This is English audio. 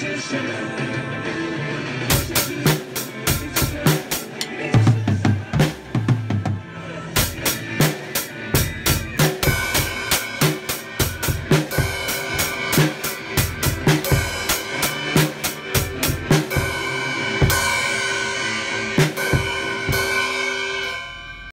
This is.